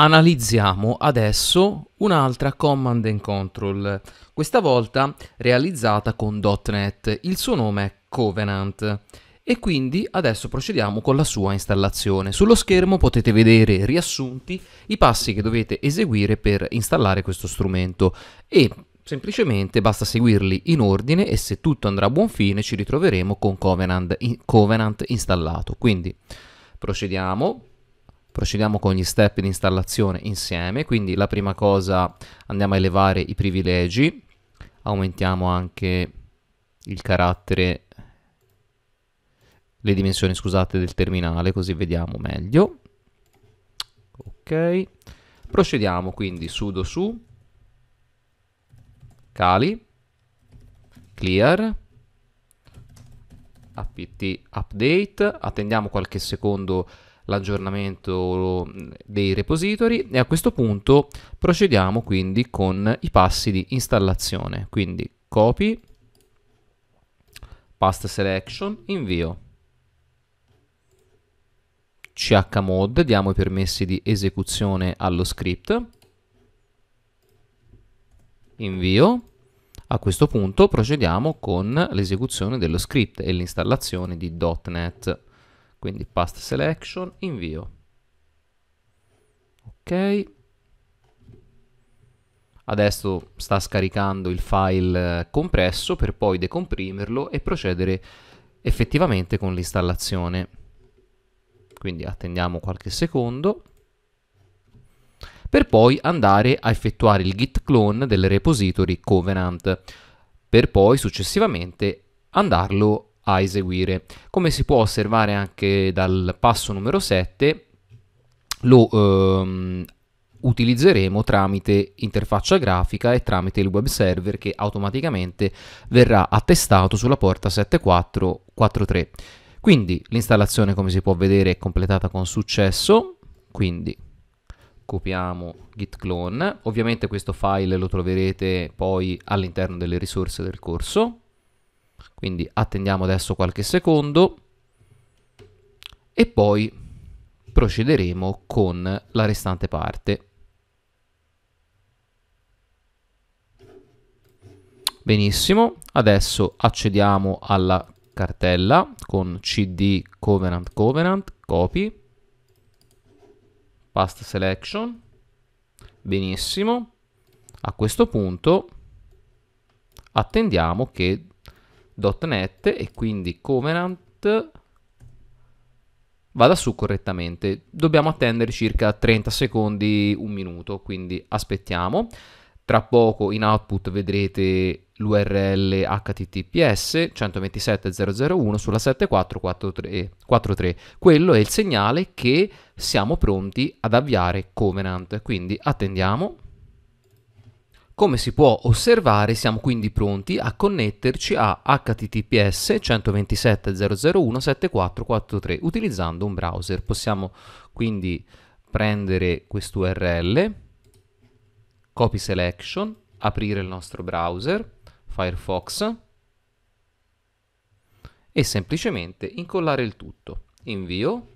Analizziamo adesso un'altra command and control, questa volta realizzata con .NET. Il suo nome è Covenant e quindi adesso procediamo con la sua installazione. Sullo schermo potete vedere riassunti i passi che dovete eseguire per installare questo strumento e semplicemente basta seguirli in ordine e se tutto andrà a buon fine ci ritroveremo con Covenant, Covenant installato. Quindi procediamo, Procediamo con gli step di installazione insieme, quindi la prima cosa andiamo a elevare i privilegi, aumentiamo anche il carattere, le dimensioni scusate del terminale così vediamo meglio. Ok, procediamo quindi sudo su, cali, clear, apt update, attendiamo qualche secondo l'aggiornamento dei repository e a questo punto procediamo quindi con i passi di installazione. Quindi copy, past selection, invio. chmod, diamo i permessi di esecuzione allo script, invio, a questo punto procediamo con l'esecuzione dello script e l'installazione di .NET quindi past selection, invio. Ok. Adesso sta scaricando il file compresso per poi decomprimerlo e procedere effettivamente con l'installazione. Quindi attendiamo qualche secondo per poi andare a effettuare il git clone del repository Covenant, per poi successivamente andarlo a eseguire. Come si può osservare anche dal passo numero 7, lo ehm, utilizzeremo tramite interfaccia grafica e tramite il web server che automaticamente verrà attestato sulla porta 7443. Quindi l'installazione come si può vedere è completata con successo, quindi copiamo git clone, ovviamente questo file lo troverete poi all'interno delle risorse del corso, quindi attendiamo adesso qualche secondo e poi procederemo con la restante parte. Benissimo, adesso accediamo alla cartella con cd covenant covenant copy past selection benissimo a questo punto attendiamo che .NET e quindi Covenant vada su correttamente. Dobbiamo attendere circa 30 secondi, un minuto, quindi aspettiamo. Tra poco in output vedrete l'URL HTTPS 127.001 sulla 7443. Quello è il segnale che siamo pronti ad avviare Covenant, quindi attendiamo. Come si può osservare siamo quindi pronti a connetterci a https 127.001.7443 utilizzando un browser. Possiamo quindi prendere quest'URL, copy selection, aprire il nostro browser, Firefox, e semplicemente incollare il tutto. Invio.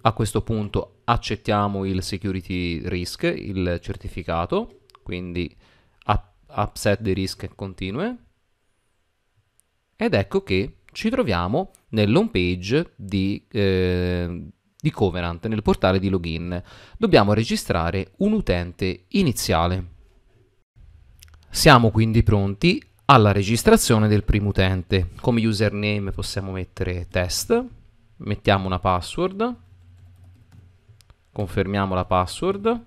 A questo punto accettiamo il security risk, il certificato quindi up, upset the risk continue. Ed ecco che ci troviamo nell'home page di, eh, di Covenant, nel portale di login. Dobbiamo registrare un utente iniziale. Siamo quindi pronti alla registrazione del primo utente. Come username possiamo mettere test, mettiamo una password, confermiamo la password,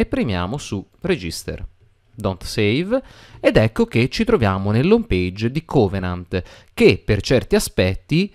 e premiamo su Register. Don't Save ed ecco che ci troviamo nell'home page di Covenant che per certi aspetti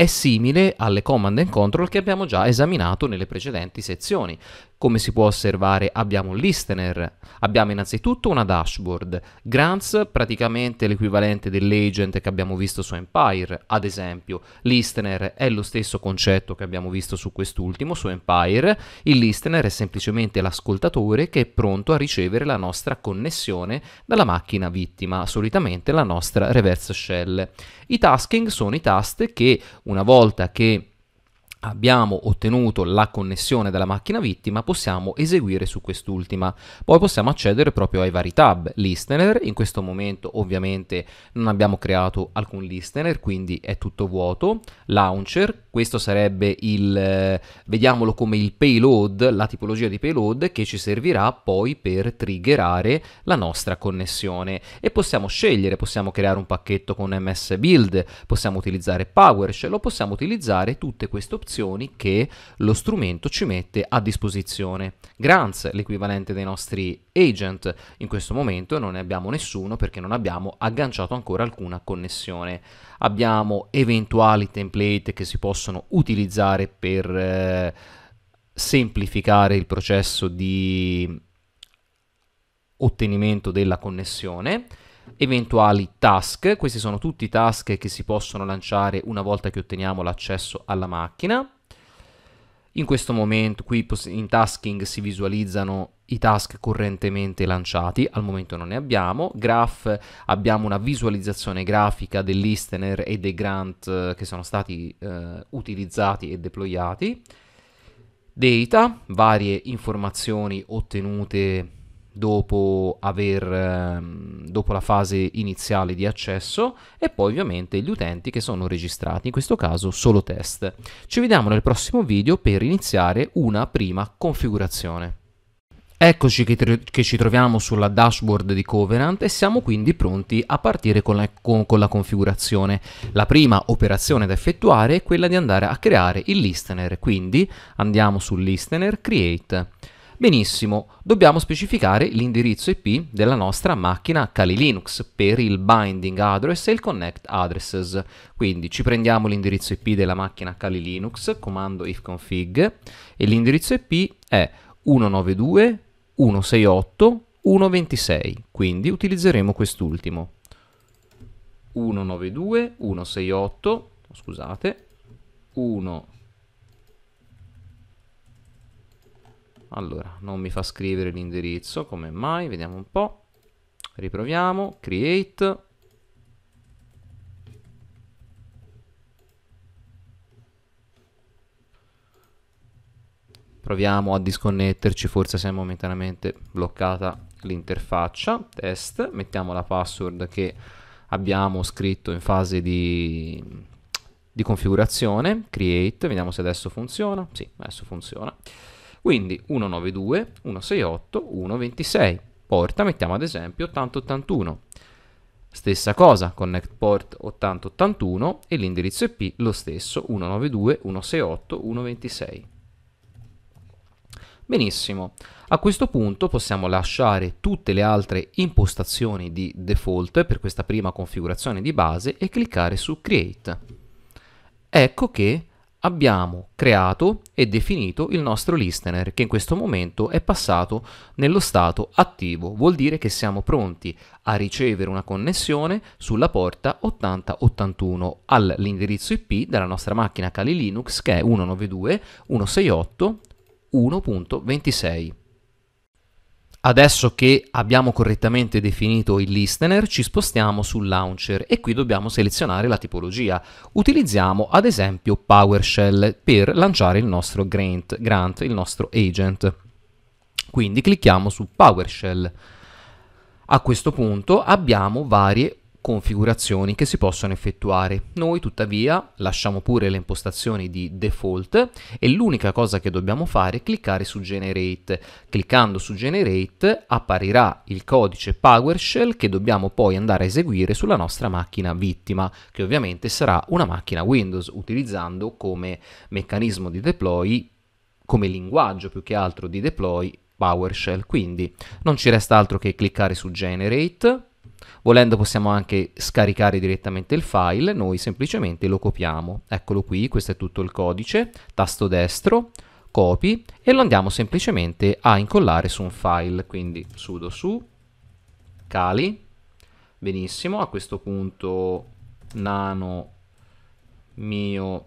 è simile alle command and control che abbiamo già esaminato nelle precedenti sezioni. Come si può osservare abbiamo un listener, abbiamo innanzitutto una dashboard, grants praticamente l'equivalente dell'agent che abbiamo visto su Empire, ad esempio listener è lo stesso concetto che abbiamo visto su quest'ultimo, su Empire, il listener è semplicemente l'ascoltatore che è pronto a ricevere la nostra connessione dalla macchina vittima, solitamente la nostra reverse shell. I tasking sono i tast che una volta che abbiamo ottenuto la connessione della macchina vittima, possiamo eseguire su quest'ultima. Poi possiamo accedere proprio ai vari tab. Listener, in questo momento ovviamente non abbiamo creato alcun listener, quindi è tutto vuoto. Launcher, questo sarebbe il, eh, vediamolo come il payload, la tipologia di payload che ci servirà poi per triggerare la nostra connessione. E possiamo scegliere, possiamo creare un pacchetto con MS Build, possiamo utilizzare PowerShell o possiamo utilizzare tutte queste opzioni opzioni che lo strumento ci mette a disposizione. Grants, l'equivalente dei nostri agent, in questo momento non ne abbiamo nessuno perché non abbiamo agganciato ancora alcuna connessione. Abbiamo eventuali template che si possono utilizzare per eh, semplificare il processo di ottenimento della connessione eventuali task, questi sono tutti task che si possono lanciare una volta che otteniamo l'accesso alla macchina. In questo momento qui in tasking si visualizzano i task correntemente lanciati, al momento non ne abbiamo. Graph abbiamo una visualizzazione grafica del listener e dei grant eh, che sono stati eh, utilizzati e deployati. Data, varie informazioni ottenute dopo, aver, ehm, dopo la fase iniziale di accesso e poi ovviamente gli utenti che sono registrati, in questo caso solo test. Ci vediamo nel prossimo video per iniziare una prima configurazione. Eccoci che, che, ci troviamo sulla dashboard di Covenant e siamo quindi pronti a partire con la, con, con la, configurazione. La prima operazione da effettuare è quella di andare a creare il listener, quindi andiamo sul listener, create. Benissimo, dobbiamo specificare l'indirizzo IP della nostra macchina Kali Linux per il binding address e il connect addresses. Quindi ci prendiamo l'indirizzo IP della macchina Kali Linux, comando ifconfig, e l'indirizzo IP è 192.168.126, quindi utilizzeremo quest'ultimo. 192.168, scusate, 1 Allora, non mi fa scrivere l'indirizzo, come mai? Vediamo un po'. Riproviamo, create. Proviamo a disconnetterci, forse si è momentaneamente bloccata l'interfaccia. Test, mettiamo la password che abbiamo scritto in fase di, di configurazione. Create, vediamo se adesso funziona. Sì, adesso funziona. Quindi 192, 168, 126. Porta mettiamo ad esempio 8081. Stessa cosa, connect port 8081 e l'indirizzo IP lo stesso 192, 168, 126. Benissimo, a questo punto possiamo lasciare tutte le altre impostazioni di default per questa prima configurazione di base e cliccare su Create. Ecco che abbiamo creato e definito il nostro listener che in questo momento è passato nello stato attivo, vuol dire che siamo pronti a ricevere una connessione sulla porta 8081 all'indirizzo IP della nostra macchina Kali Linux che è 192.168.1.26. Adesso che abbiamo correttamente definito il listener, ci spostiamo sul launcher e qui dobbiamo selezionare la tipologia. Utilizziamo ad esempio PowerShell per lanciare il nostro grant, grant il nostro agent. Quindi clicchiamo su PowerShell. A questo punto abbiamo varie configurazioni che si possono effettuare. Noi tuttavia lasciamo pure le impostazioni di default e l'unica cosa che dobbiamo fare è cliccare su Generate. Cliccando su Generate apparirà il codice PowerShell che dobbiamo poi andare a eseguire sulla nostra macchina vittima, che ovviamente sarà una macchina Windows, utilizzando come meccanismo di deploy, come linguaggio più che altro di deploy PowerShell. Quindi non ci resta altro che cliccare su Generate Volendo possiamo anche scaricare direttamente il file, noi semplicemente lo copiamo. Eccolo qui, questo è tutto il codice, tasto destro, copy e lo andiamo semplicemente a incollare su un file, quindi sudo su, cali, benissimo, a questo punto nano mio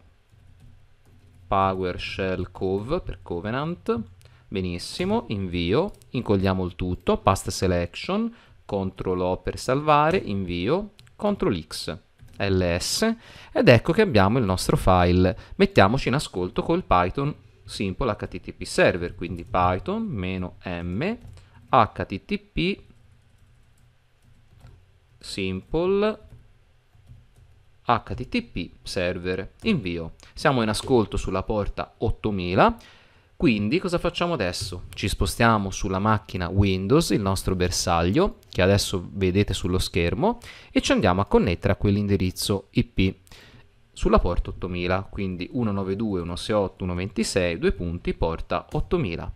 PowerShell cov per Covenant, benissimo, invio, incolliamo il tutto, past selection, CTRL O per salvare, invio, CTRL X. ls ed ecco che abbiamo il nostro file. Mettiamoci in ascolto col Python simple http server, quindi python-m http simple http server invio. Siamo in ascolto sulla porta 8000 quindi cosa facciamo adesso? Ci spostiamo sulla macchina Windows, il nostro bersaglio, che adesso vedete sullo schermo, e ci andiamo a connettere a quell'indirizzo IP sulla porta 8000, quindi 192.168.126, due punti, porta 8000.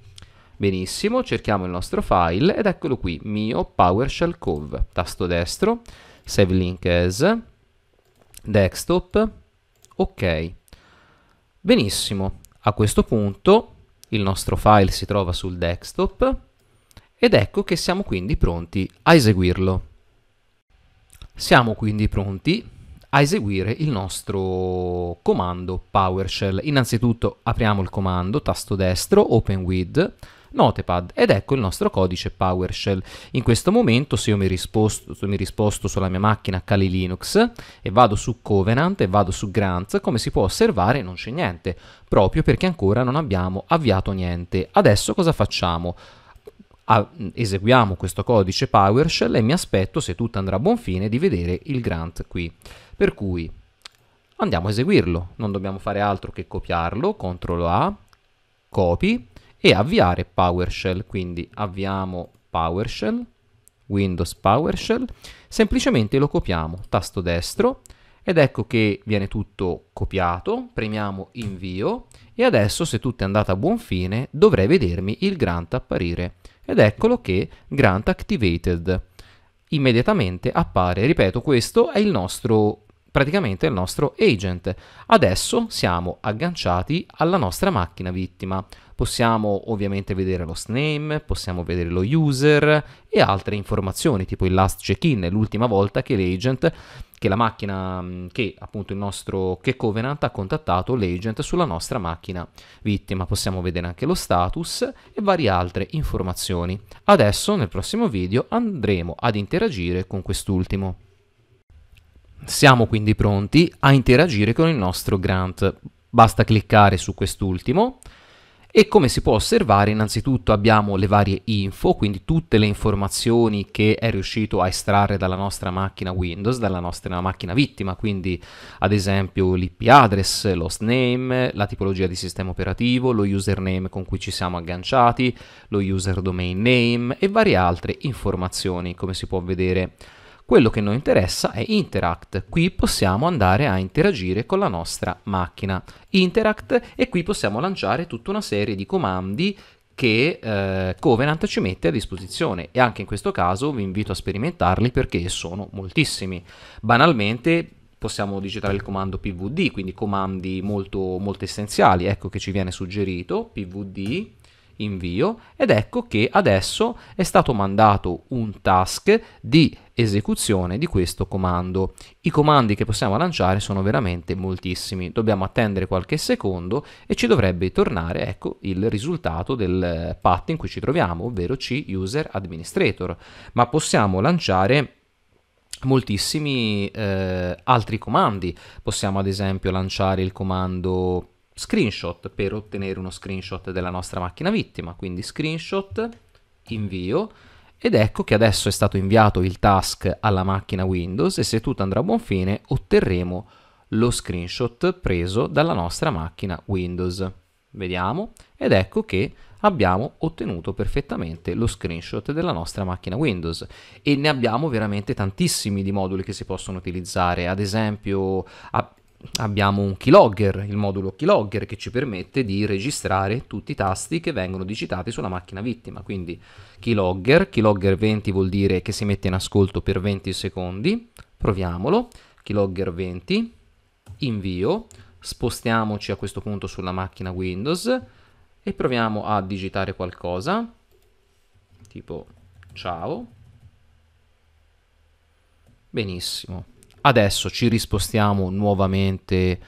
Benissimo, cerchiamo il nostro file ed eccolo qui, mio PowerShell Cove, tasto destro, Save Link As, Desktop, ok. Benissimo, a questo punto il nostro file si trova sul desktop ed ecco che siamo quindi pronti a eseguirlo. Siamo quindi pronti a eseguire il nostro comando PowerShell. Innanzitutto apriamo il comando, tasto destro, Open With, Notepad ed ecco il nostro codice PowerShell. In questo momento se io mi risposto, mi risposto sulla mia macchina Kali Linux e vado su Covenant e vado su Grants, come si può osservare non c'è niente, proprio perché ancora non abbiamo avviato niente. Adesso cosa facciamo? A, eseguiamo questo codice PowerShell e mi aspetto, se tutto andrà a buon fine, di vedere il grant qui. Per cui andiamo a eseguirlo, non dobbiamo fare altro che copiarlo, CTRL A, copy, e avviare PowerShell, quindi avviamo PowerShell, Windows PowerShell, semplicemente lo copiamo, tasto destro, ed ecco che viene tutto copiato, premiamo invio e adesso se tutto è andato a buon fine dovrei vedermi il grant apparire. Ed eccolo che grant activated immediatamente appare. Ripeto questo è il nostro praticamente il nostro agent. Adesso siamo agganciati alla nostra macchina vittima. Possiamo ovviamente vedere lo name, possiamo vedere lo user e altre informazioni, tipo il last check-in, l'ultima volta che l'agent, che la macchina, che appunto il nostro che Covenant ha contattato l'agent sulla nostra macchina vittima. Possiamo vedere anche lo status e varie altre informazioni. Adesso nel prossimo video andremo ad interagire con quest'ultimo. Siamo quindi pronti a interagire con il nostro grant. Basta cliccare su quest'ultimo e come si può osservare innanzitutto abbiamo le varie info, quindi tutte le informazioni che è riuscito a estrarre dalla nostra macchina Windows, dalla nostra macchina vittima, quindi ad esempio l'IP address, l'host name, la tipologia di sistema operativo, lo username con cui ci siamo agganciati, lo user domain name e varie altre informazioni come si può vedere quello che noi interessa è Interact, qui possiamo andare a interagire con la nostra macchina. Interact e qui possiamo lanciare tutta una serie di comandi che eh, Covenant ci mette a disposizione e anche in questo caso vi invito a sperimentarli perché sono moltissimi. Banalmente possiamo digitare il comando pvd, quindi comandi molto, molto essenziali, ecco che ci viene suggerito pvd invio ed ecco che adesso è stato mandato un task di esecuzione di questo comando. I comandi che possiamo lanciare sono veramente moltissimi, dobbiamo attendere qualche secondo e ci dovrebbe tornare ecco il risultato del path in cui ci troviamo, ovvero C user administrator, ma possiamo lanciare moltissimi eh, altri comandi, possiamo ad esempio lanciare il comando screenshot per ottenere uno screenshot della nostra macchina vittima, quindi screenshot, invio, ed ecco che adesso è stato inviato il task alla macchina Windows e se tutto andrà a buon fine otterremo lo screenshot preso dalla nostra macchina Windows. Vediamo. Ed ecco che abbiamo ottenuto perfettamente lo screenshot della nostra macchina Windows. E ne abbiamo veramente tantissimi di moduli che si possono utilizzare, ad esempio abbiamo un keylogger, il modulo keylogger che ci permette di registrare tutti i tasti che vengono digitati sulla macchina vittima. Quindi keylogger, keylogger 20 vuol dire che si mette in ascolto per 20 secondi. Proviamolo. Keylogger 20, invio, spostiamoci a questo punto sulla macchina Windows e proviamo a digitare qualcosa, tipo ciao. Benissimo. Adesso ci rispostiamo nuovamente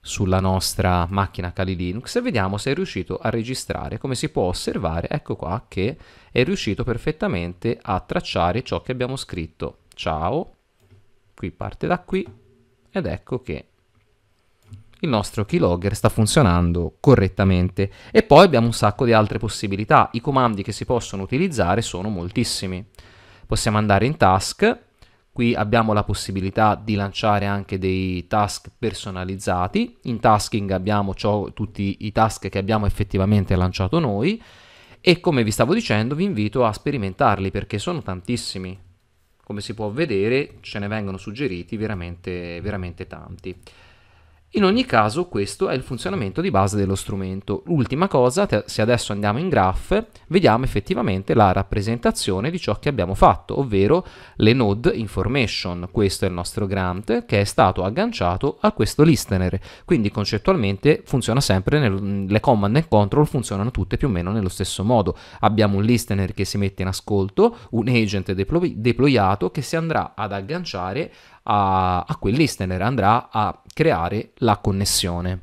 sulla nostra macchina Kali Linux e vediamo se è riuscito a registrare. Come si può osservare, ecco qua che è riuscito perfettamente a tracciare ciò che abbiamo scritto. Ciao, qui parte da qui ed ecco che il nostro keylogger sta funzionando correttamente e poi abbiamo un sacco di altre possibilità. I comandi che si possono utilizzare sono moltissimi. Possiamo andare in task, qui abbiamo la possibilità di lanciare anche dei task personalizzati. In tasking abbiamo tutti i task che abbiamo effettivamente lanciato noi e come vi stavo dicendo vi invito a sperimentarli perché sono tantissimi. Come si può vedere ce ne vengono suggeriti veramente, veramente tanti. In ogni caso questo è il funzionamento di base dello strumento. Ultima cosa, se adesso andiamo in graph, vediamo effettivamente la rappresentazione di ciò che abbiamo fatto, ovvero le node information. Questo è il nostro grant che è stato agganciato a questo listener. Quindi concettualmente funziona sempre, nel, le command e control funzionano tutte più o meno nello stesso modo. Abbiamo un listener che si mette in ascolto, un agent deploy, deployato che si andrà ad agganciare a, a quel listener, andrà a creare la connessione.